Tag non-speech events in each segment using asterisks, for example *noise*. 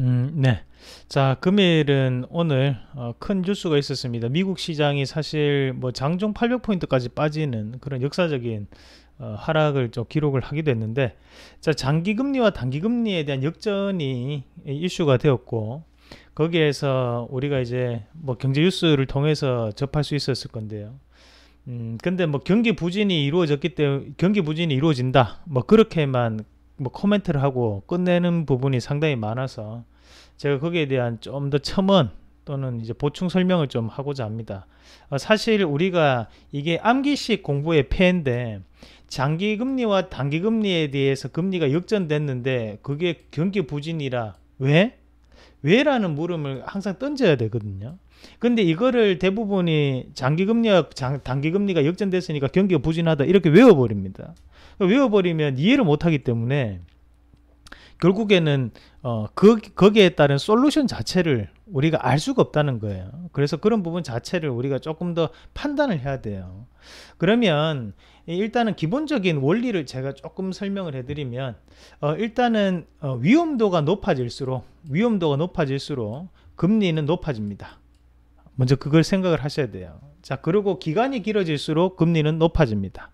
음, 네. 자, 금요일은 오늘 어, 큰 뉴스가 있었습니다. 미국 시장이 사실 뭐 장중 800포인트까지 빠지는 그런 역사적인 어, 하락을 좀 기록을 하게 됐는데, 자, 장기 금리와 단기 금리에 대한 역전이 이슈가 되었고, 거기에서 우리가 이제 뭐 경제 뉴스를 통해서 접할 수 있었을 건데요. 음, 근데 뭐 경기 부진이 이루어졌기 때문에 경기 부진이 이루어진다. 뭐 그렇게만 뭐 코멘트를 하고 끝내는 부분이 상당히 많아서 제가 거기에 대한 좀 더 첨언 또는 이제 보충 설명을 좀 하고자 합니다. 어, 사실 우리가 이게 암기식 공부의 폐인데 장기 금리와 단기 금리에 대해서 금리가 역전됐는데 그게 경기 부진이라 왜? 왜라는 물음을 항상 던져야 되거든요. 근데 이거를 대부분이 장기 금리와 단기 금리가 역전됐으니까 경기가 부진하다 이렇게 외워버립니다. 외워버리면 이해를 못하기 때문에 결국에는 어, 그, 거기에 따른 솔루션 자체를 우리가 알 수가 없다는 거예요. 그래서 그런 부분 자체를 우리가 조금 더 판단을 해야 돼요. 그러면 일단은 기본적인 원리를 제가 조금 설명을 해드리면 어, 일단은 어, 위험도가 높아질수록 위험도가 높아질수록 금리는 높아집니다. 먼저 그걸 생각을 하셔야 돼요. 자, 그리고 기간이 길어질수록 금리는 높아집니다.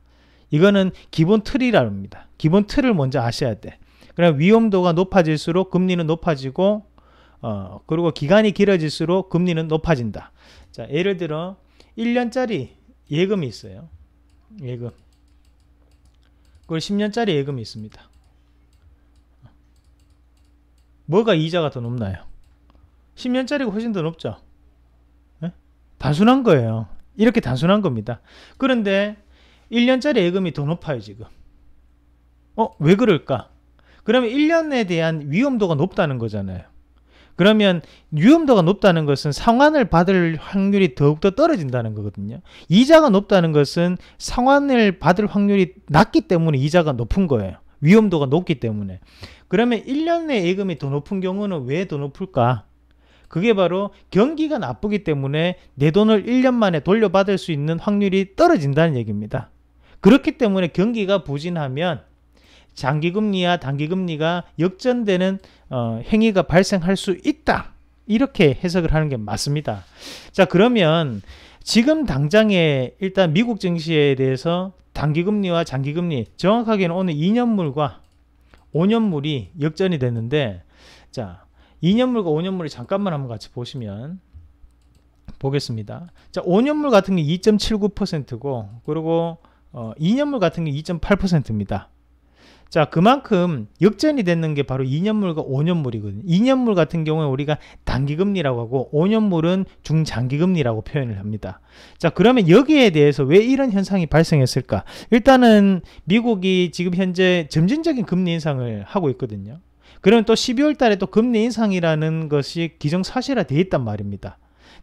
이거는 기본 틀이라 합니다. 기본 틀을 먼저 아셔야 돼. 그럼 위험도가 높아질수록 금리는 높아지고 어, 그리고 기간이 길어질수록 금리는 높아진다. 자, 예를 들어 1년짜리 예금이 있어요. 예금. 그리고 10년짜리 예금이 있습니다. 뭐가 이자가 더 높나요? 10년짜리가 훨씬 더 높죠. 네? 단순한 거예요. 이렇게 단순한 겁니다. 그런데 1년짜리 예금이 더 높아요, 지금. 어, 왜 그럴까? 그러면 1년에 대한 위험도가 높다는 거잖아요. 그러면 위험도가 높다는 것은 상환을 받을 확률이 더욱더 떨어진다는 거거든요. 이자가 높다는 것은 상환을 받을 확률이 낮기 때문에 이자가 높은 거예요. 위험도가 높기 때문에. 그러면 1년의 예금이 더 높은 경우는 왜 더 높을까? 그게 바로 경기가 나쁘기 때문에 내 돈을 1년 만에 돌려받을 수 있는 확률이 떨어진다는 얘기입니다. 그렇기 때문에 경기가 부진하면 장기금리와 단기금리가 역전되는 어, 행위가 발생할 수 있다. 이렇게 해석을 하는 게 맞습니다. 자, 그러면 지금 당장에 일단 미국 증시에 대해서 단기금리와 장기금리 정확하게는 오늘 2년물과 5년물이 역전이 됐는데 자, 2년물과 5년물이 잠깐만 한번 같이 보시면 보겠습니다. 자, 5년물 같은 게 2.79%고 그리고 어, 2년물 같은 게 2.8%입니다. 자, 그만큼 역전이 됐는 게 바로 2년물과 5년물이거든요. 2년물 같은 경우에 우리가 단기금리라고 하고 5년물은 중장기금리라고 표현을 합니다. 자, 그러면 여기에 대해서 왜 이런 현상이 발생했을까? 일단은 미국이 지금 현재 점진적인 금리 인상을 하고 있거든요. 그러면 또 12월 달에 또 금리 인상이라는 것이 기정사실화 되어 있단 말입니다.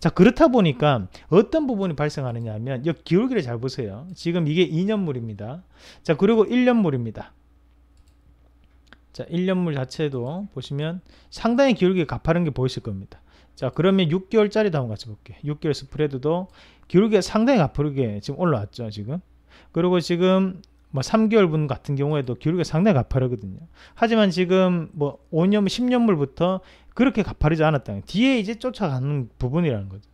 자 그렇다 보니까 어떤 부분이 발생하느냐 하면 이 기울기를 잘 보세요 지금 이게 2년물입니다 자 그리고 1년물입니다 자, 1년물 자체도 보시면 상당히 기울기가 가파른 게 보이실 겁니다. 자, 그러면 6개월짜리도 한번 같이 볼게요. 6개월 스프레드도 기울기가 상당히 가파르게 지금 올라왔죠, 지금. 그리고 지금 뭐 3개월분 같은 경우에도 기울기가 상당히 가파르거든요. 하지만 지금 뭐 5년, 10년물부터 그렇게 가파르지 않았다. 뒤에 이제 쫓아가는 부분이라는 거죠.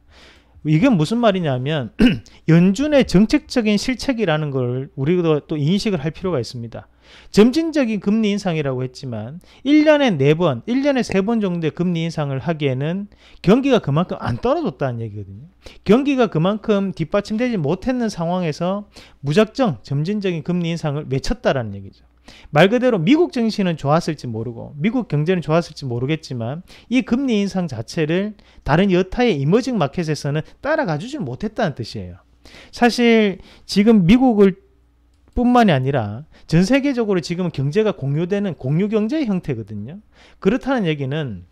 이게 무슨 말이냐면 *clears throat* 연준의 정책적인 실책이라는 걸 우리도 또 인식을 할 필요가 있습니다. 점진적인 금리 인상이라고 했지만 1년에 4번, 1년에 3번 정도의 금리 인상을 하기에는 경기가 그만큼 안 떨어졌다는 얘기거든요. 경기가 그만큼 뒷받침되지 못했는 상황에서 무작정 점진적인 금리 인상을 외쳤다라는 얘기죠. 말 그대로 미국 증시는 좋았을지 모르고 미국 경제는 좋았을지 모르겠지만 이 금리 인상 자체를 다른 여타의 이머징 마켓에서는 따라가 주지 못했다는 뜻이에요. 사실 지금 미국을 뿐만이 아니라 전 세계적으로 지금 경제가 공유되는 공유 경제의 형태거든요. 그렇다는 얘기는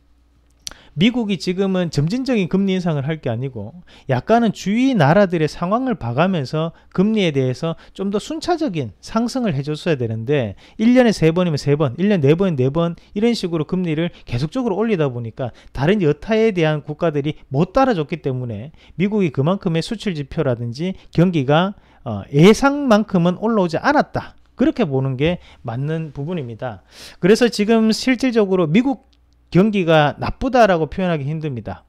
미국이 지금은 점진적인 금리 인상을 할 게 아니고 약간은 주위 나라들의 상황을 봐가면서 금리에 대해서 좀 더 순차적인 상승을 해줬어야 되는데 1년에 3번이면 3번, 1년 4번, 4번 이런 식으로 금리를 계속적으로 올리다 보니까 다른 여타에 대한 국가들이 못 따라줬기 때문에 미국이 그만큼의 수출 지표라든지 경기가 어, 예상만큼은 올라오지 않았다. 그렇게 보는 게 맞는 부분입니다. 그래서 지금 실질적으로 미국 경기가 나쁘다라고 표현하기 힘듭니다.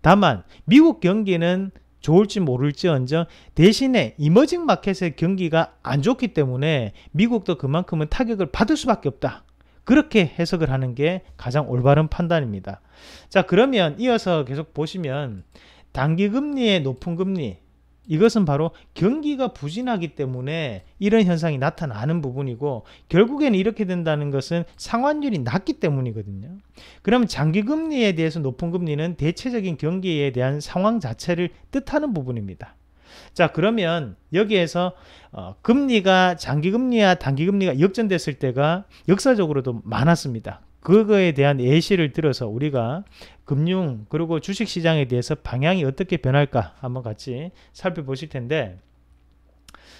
다만 미국 경기는 좋을지 모를지언정 대신에 이머징 마켓의 경기가 안 좋기 때문에 미국도 그만큼은 타격을 받을 수밖에 없다. 그렇게 해석을 하는 게 가장 올바른 판단입니다. 자, 그러면 이어서 계속 보시면 단기 금리의 높은 금리 이것은 바로 경기가 부진하기 때문에 이런 현상이 나타나는 부분이고 결국에는 이렇게 된다는 것은 상환율이 낮기 때문이거든요. 그러면 장기 금리에 대해서 높은 금리는 대체적인 경기에 대한 상황 자체를 뜻하는 부분입니다. 자 그러면 여기에서 어, 금리가 장기 금리와 단기 금리가 역전됐을 때가 역사적으로도 많았습니다. 그거에 대한 예시를 들어서 우리가 금융 그리고 주식 시장에 대해서 방향이 어떻게 변할까 한번 같이 살펴보실 텐데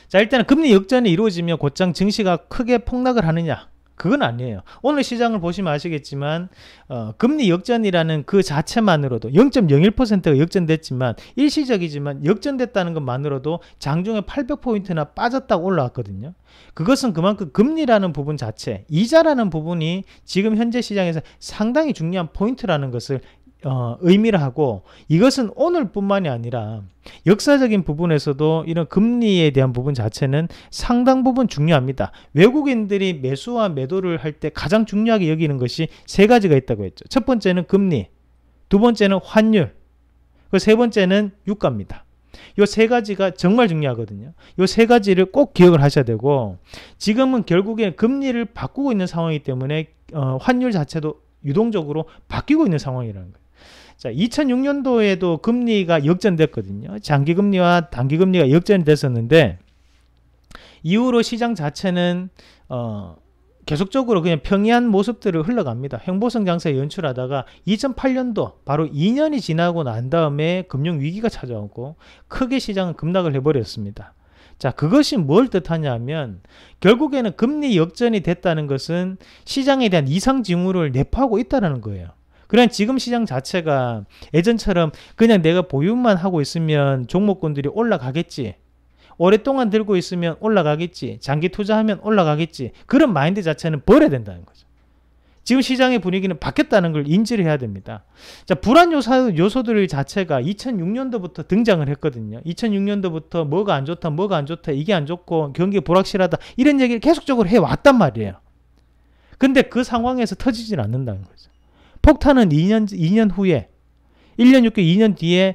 자 일단은 금리 역전이 이루어지며 곧장 증시가 크게 폭락을 하느냐 그건 아니에요. 오늘 시장을 보시면 아시겠지만 어, 금리 역전이라는 그 자체만으로도 0.01%가 역전됐지만 일시적이지만 역전됐다는 것만으로도 장중에 800포인트나 빠졌다고 올라왔거든요. 그것은 그만큼 금리라는 부분 자체, 이자라는 부분이 지금 현재 시장에서 상당히 중요한 포인트라는 것을 어, 의미를 하고 이것은 오늘뿐만이 아니라 역사적인 부분에서도 이런 금리에 대한 부분 자체는 상당 부분 중요합니다. 외국인들이 매수와 매도를 할 때 가장 중요하게 여기는 것이 세 가지가 있다고 했죠. 첫 번째는 금리, 두 번째는 환율, 그 세 번째는 유가입니다. 이세 가지가 정말 중요하거든요. 이세 가지를 꼭 기억을 하셔야 되고 지금은 결국에 금리를 바꾸고 있는 상황이기 때문에 어, 환율 자체도 유동적으로 바뀌고 있는 상황이라는 거예요. 자, 2006년도에도 금리가 역전됐거든요. 장기 금리와 단기 금리가 역전이 됐었는데 이후로 시장 자체는 어 계속적으로 그냥 평이한 모습들을 흘러갑니다. 횡보성 장세 연출하다가 2008년도 바로 2년이 지나고 난 다음에 금융 위기가 찾아오고 크게 시장은 급락을 해버렸습니다. 자, 그것이 뭘 뜻하냐면 결국에는 금리 역전이 됐다는 것은 시장에 대한 이상 징후를 내포하고 있다는 거예요. 그냥 지금 시장 자체가 예전처럼 그냥 내가 보유만 하고 있으면 종목군들이 올라가겠지. 오랫동안 들고 있으면 올라가겠지. 장기 투자하면 올라가겠지. 그런 마인드 자체는 버려야 된다는 거죠. 지금 시장의 분위기는 바뀌었다는 걸 인지를 해야 됩니다. 자, 불안 요소, 요소들 자체가 2006년도부터 등장을 했거든요. 2006년도부터 뭐가 안 좋다, 뭐가 안 좋다, 이게 안 좋고 경기 불확실하다, 이런 얘기를 계속적으로 해왔단 말이에요. 근데 그 상황에서 터지진 않는다는 거죠. 폭탄은 2년, 2년 후에 1년 6개월 2년 뒤에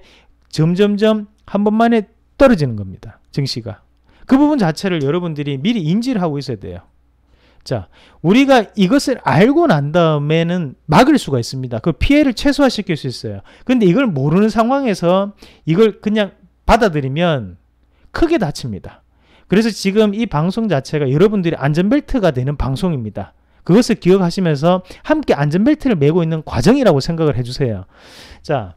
점점점 한 번만에 떨어지는 겁니다. 증시가. 그 부분 자체를 여러분들이 미리 인지를 하고 있어야 돼요. 자, 우리가 이것을 알고 난 다음에는 막을 수가 있습니다. 그 피해를 최소화시킬 수 있어요. 근데 이걸 모르는 상황에서 이걸 그냥 받아들이면 크게 다칩니다. 그래서 지금 이 방송 자체가 여러분들이 안전벨트가 되는 방송입니다. 그것을 기억하시면서 함께 안전벨트를 메고 있는 과정이라고 생각을 해주세요. 자,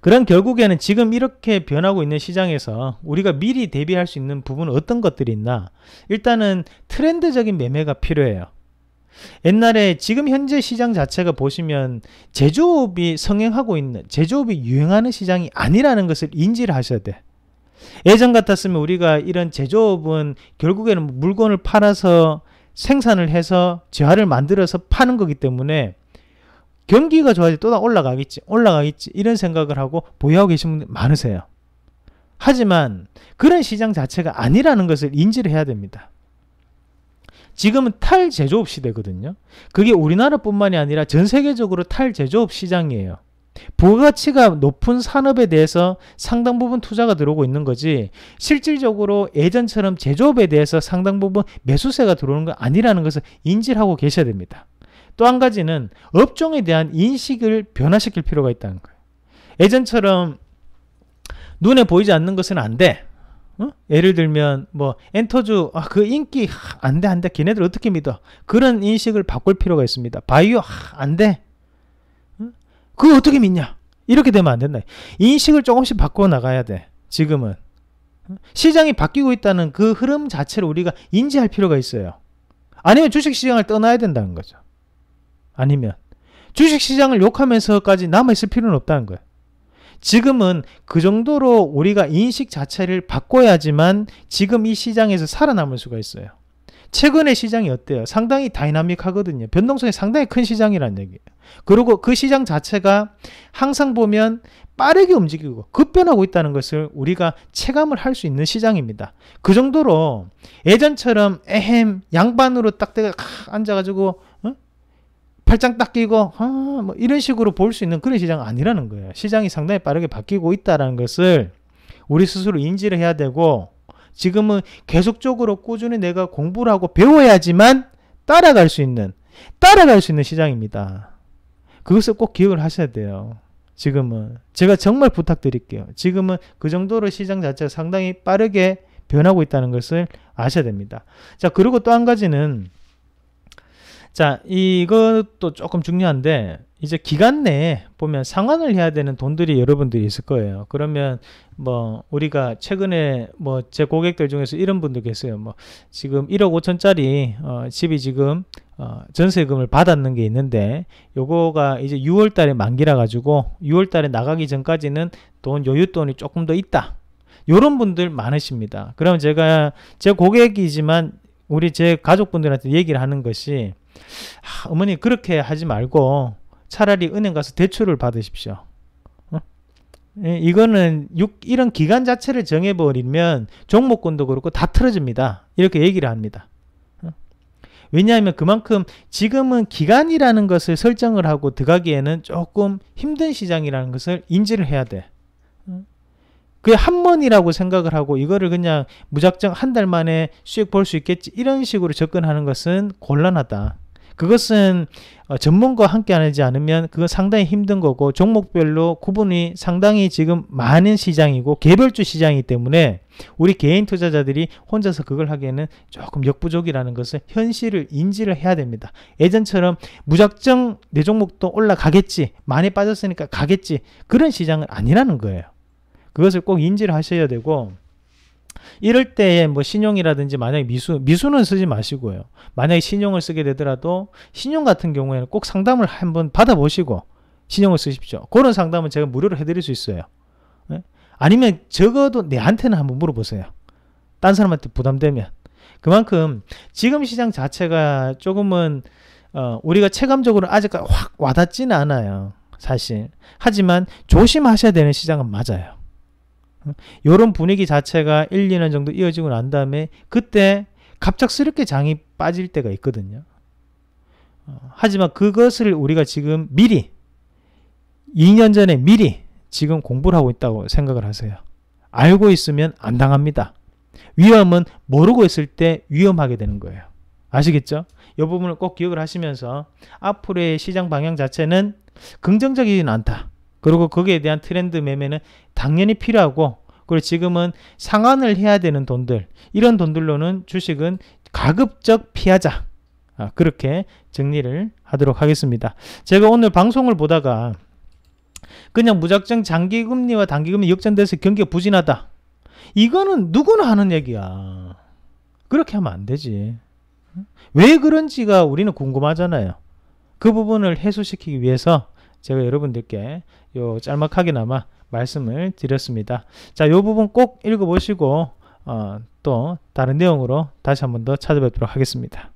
그런 결국에는 지금 이렇게 변하고 있는 시장에서 우리가 미리 대비할 수 있는 부분은 어떤 것들이 있나? 일단은 트렌드적인 매매가 필요해요. 옛날에 지금 현재 시장 자체가 보시면 제조업이 성행하고 있는 제조업이 유행하는 시장이 아니라는 것을 인지를 하셔야 돼. 예전 같았으면 우리가 이런 제조업은 결국에는 물건을 팔아서 생산을 해서 재화를 만들어서 파는 거기 때문에 경기가 좋아지 또 올라가겠지 올라가겠지 이런 생각을 하고 보유하고 계신 분들 많으세요. 하지만 그런 시장 자체가 아니라는 것을 인지를 해야 됩니다. 지금은 탈제조업 시대거든요. 그게 우리나라뿐만이 아니라 전 세계적으로 탈제조업 시장이에요. 부가치가 높은 산업에 대해서 상당 부분 투자가 들어오고 있는 거지 실질적으로 예전처럼 제조업에 대해서 상당 부분 매수세가 들어오는 건 아니라는 것을 인지를 하고 계셔야 됩니다. 또 한 가지는 업종에 대한 인식을 변화시킬 필요가 있다는 거예요. 예전처럼 눈에 보이지 않는 것은 안 돼. 어? 예를 들면 뭐 엔터주 아, 그 인기 안돼 안돼 걔네들 어떻게 믿어 그런 인식을 바꿀 필요가 있습니다 바이오 아, 안돼 그거 어떻게 믿냐? 이렇게 되면 안 된다. 인식을 조금씩 바꿔 나가야 돼. 지금은. 시장이 바뀌고 있다는 그 흐름 자체를 우리가 인지할 필요가 있어요. 아니면 주식시장을 떠나야 된다는 거죠. 아니면 주식시장을 욕하면서까지 남아있을 필요는 없다는 거예요. 지금은 그 정도로 우리가 인식 자체를 바꿔야지만 지금 이 시장에서 살아남을 수가 있어요. 최근의 시장이 어때요? 상당히 다이나믹하거든요. 변동성이 상당히 큰 시장이란 얘기예요. 그리고 그 시장 자체가 항상 보면 빠르게 움직이고 급변하고 있다는 것을 우리가 체감을 할 수 있는 시장입니다. 그 정도로 예전처럼 에헴 양반으로 딱 내가 앉아가지고 어? 팔짱 딱 끼고 아, 뭐 이런 식으로 볼 수 있는 그런 시장 아니라는 거예요. 시장이 상당히 빠르게 바뀌고 있다는 것을 우리 스스로 인지를 해야 되고 지금은 계속적으로 꾸준히 내가 공부를 하고 배워야지만 따라갈 수 있는 따라갈 수 있는 시장입니다. 그것을 꼭 기억을 하셔야 돼요. 지금은 제가 정말 부탁드릴게요. 지금은 그 정도로 시장 자체가 상당히 빠르게 변하고 있다는 것을 아셔야 됩니다. 자, 그리고 또 한 가지는 자, 이것도 조금 중요한데 이제 기간 내에 보면 상환을 해야 되는 돈들이 여러분들이 있을 거예요. 그러면 뭐 우리가 최근에 뭐 제 고객들 중에서 이런 분들 계세요. 뭐 지금 1억 5천짜리 어 집이 지금 어 전세금을 받았는 게 있는데 요거가 이제 6월 달에 만기라 가지고 6월 달에 나가기 전까지는 돈 여윳돈이 조금 더 있다. 요런 분들 많으십니다. 그럼 제가 제 고객이지만 우리 제 가족분들한테 얘기를 하는 것이 아, 어머니 그렇게 하지 말고 차라리 은행 가서 대출을 받으십시오. 어? 예, 이거는 6, 이런 기간 자체를 정해버리면 종목권도 그렇고 다 틀어집니다. 이렇게 얘기를 합니다. 어? 왜냐하면 그만큼 지금은 기간이라는 것을 설정을 하고 들어가기에는 조금 힘든 시장이라는 것을 인지를 해야 돼. 어? 그게 한 번이라고 생각을 하고 이거를 그냥 무작정 한 달 만에 수익 볼 수 있겠지 이런 식으로 접근하는 것은 곤란하다. 그것은 어, 전문가와 함께 하지 않으면 그건 상당히 힘든 거고 종목별로 구분이 상당히 지금 많은 시장이고 개별주 시장이기 때문에 우리 개인 투자자들이 혼자서 그걸 하기에는 조금 역부족이라는 것을 현실을 인지를 해야 됩니다. 예전처럼 무작정 내 종목도 올라가겠지 많이 빠졌으니까 가겠지 그런 시장은 아니라는 거예요. 그것을 꼭 인지를 하셔야 되고 이럴 때에 뭐 신용이라든지 만약에 미수, 미수는 쓰지 마시고요. 만약에 신용을 쓰게 되더라도 신용 같은 경우에는 꼭 상담을 한번 받아보시고 신용을 쓰십시오. 그런 상담은 제가 무료로 해드릴 수 있어요. 네? 아니면 적어도 내한테는 한번 물어보세요. 딴 사람한테 부담되면. 그만큼 지금 시장 자체가 조금은 어, 우리가 체감적으로 아직 확 와닿지는 않아요. 사실. 하지만 조심하셔야 되는 시장은 맞아요. 이런 분위기 자체가 1, 2년 정도 이어지고 난 다음에 그때 갑작스럽게 장이 빠질 때가 있거든요. 어, 하지만 그것을 우리가 지금 미리 2년 전에 미리 지금 공부를 하고 있다고 생각을 하세요. 알고 있으면 안 당합니다. 위험은 모르고 있을 때 위험하게 되는 거예요. 아시겠죠? 이 부분을 꼭 기억을 하시면서 앞으로의 시장 방향 자체는 긍정적이진 않다. 그리고 거기에 대한 트렌드 매매는 당연히 필요하고 그리고 지금은 상환을 해야 되는 돈들 이런 돈들로는 주식은 가급적 피하자 아, 그렇게 정리를 하도록 하겠습니다. 제가 오늘 방송을 보다가 그냥 무작정 장기금리와 단기금리 역전돼서 경기가 부진하다. 이거는 누구나 하는 얘기야. 그렇게 하면 안 되지. 왜 그런지가 우리는 궁금하잖아요. 그 부분을 해소시키기 위해서 제가 여러분들께 요 짤막하게나마 말씀을 드렸습니다. 자, 요 부분 꼭 읽어보시고 어, 또 다른 내용으로 다시 한번 더 찾아뵙도록 하겠습니다.